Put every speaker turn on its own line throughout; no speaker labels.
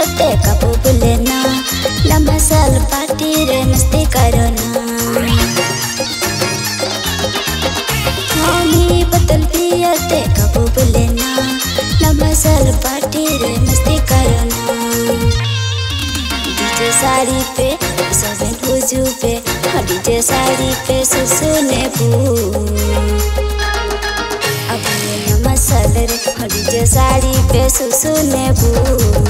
पियते कबू बुलेना साल पार्टी रे मस्ती करो ना बुलेना साल पार्टी रे मस्ती करो साड़ी पे पे हाँ डीजे साड़ी पे सुसुने साड़ी पे सुसुने बू।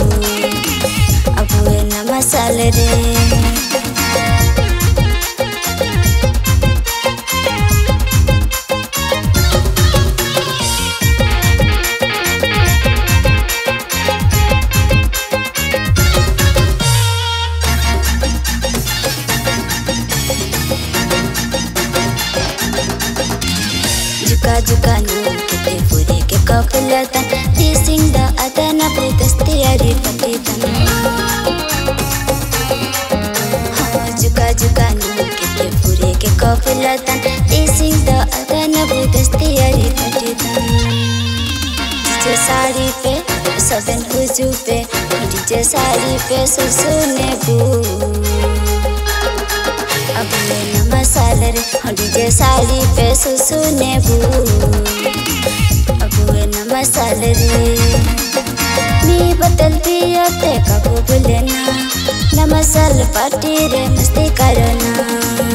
न रे। जुका जुका नु किते पूरे के कपलतन तीसिंग कपलतन तीसिंग द अदना पुतस्ती अरी पतितन डीजे साड़ी पे सबन हुजू पे डीजे साड़ी पे सुसुने बू अब ये न मसाले रे हाँ डीजे साड़ी पे सुसुने बू अब ये न मसाले रे मी बोतल पियते कबू बुलेना न मसाल पार्टी रे, मस्ती करो ना